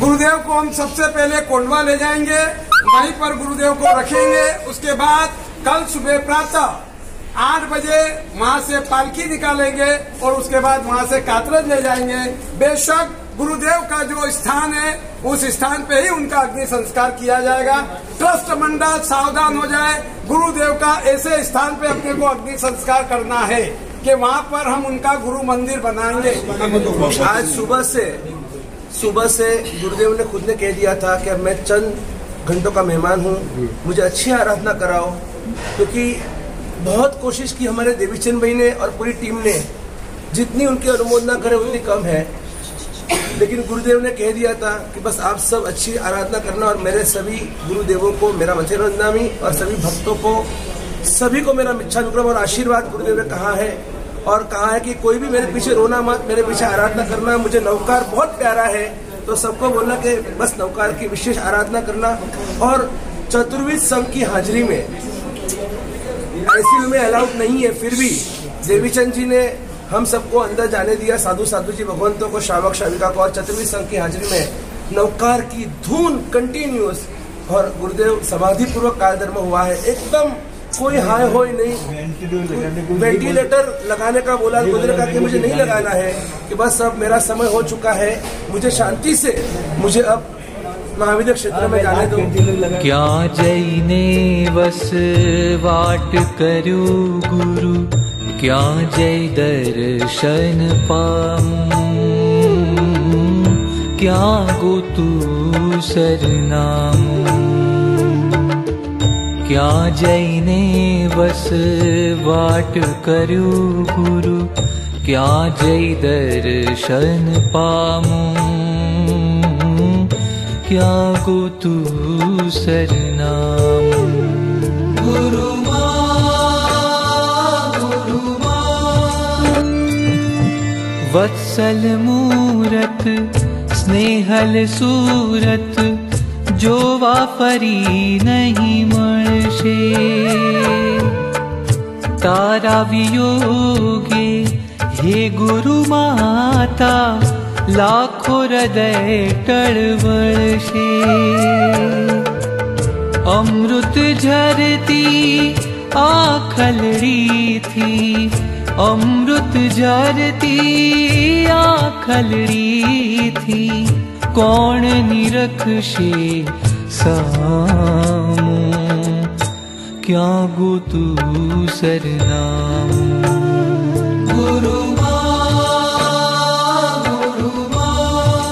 गुरुदेव को हम सबसे पहले कोंडवा ले जाएँगे, वहीं पर गुरुदेव को रखेंगे, उसके बाद कल सुबह प्रातः आठ बजे वहाँ से पालकी निकालेंगे और उसके बाद वहाँ से कातरज ले जाएँगे। बेशक गुरुदेव का जो स्थान है, उस स्थान पे ही उनका अग्नि संस्कार किया जाएगा। ट्रस्ट मंडल सावधान हो जाए, गुरुदेव का ऐसे स्थान पे अपने को अग्नि संस्कार करना है कि वहाँ पर हम उनका गुरु मंदिर बनाएँगे। आज सुबह से सुबह से गुरुदेव ने खुद ने कह दिया था कि मैं चंद घंटों का मेहमान हूँ मुझे अच्छी आराधना कराओ क्योंकि बहुत कोशिश की हमारे देवीचंद भाई ने और पूरी टीम ने। जितनी उनकी अनुमोदना करे उतनी कम है। लेकिन गुरुदेव ने कह दिया था कि बस आप सब अच्छी आराधना करना और मेरे सभी गुरुदेवों को मेरा मथेरंदामी और सभी भक्तों को सभी को मेरा मिच्छानुक्रम और आशीर्वाद गुरुदेव ने कहा है। और कहा है कि कोई भी मेरे पीछे रोना मत, मेरे पीछे आराधना करना, मुझे नौकार बहुत प्यारा है। तो सबको बोलना कि बस नौकार की विशेष आराधना करना। और चतुर्विद संघ की हाजिरी में आईसीयू में अलाउड नहीं है, फिर भी देवीचंद जी ने हम सबको अंदर जाने दिया। साधु साधु जी भगवंतों को श्रावक श्राविका को, और चतुर्विद संघ की हाजिरी में नौकार की धून कंटिन्यूस और गुरुदेव समाधि पूर्वक कार्यधर्म हुआ है। एकदम कोई हाय हो नहीं। वेंटिलेटर लगाने का बोला, गुजरे का कि मुझे नहीं लगाना है, कि बस अब मेरा समय हो चुका है, मुझे शांति से, मुझे अब महाविद्य क्षेत्र में जाने दो। क्या जैने बस वाट करू गुरु, क्या जय दर्शन पाऊँ, क्या गो तू सरनामू क्या जैने बस वाट करू गुरु? क्या जय दर्शन पामू? क्या गो तू सरनाम? गुरु वत्सल मूरत स्नेहल सूरत जो वाफरी नहीं तारा माता लाखों हृदय टड़वड़शे अमृत झरती आखलड़ी थी अमृत झरती आखलड़ी थी कौन निरखशे सामू क्या गो तू सरनाम?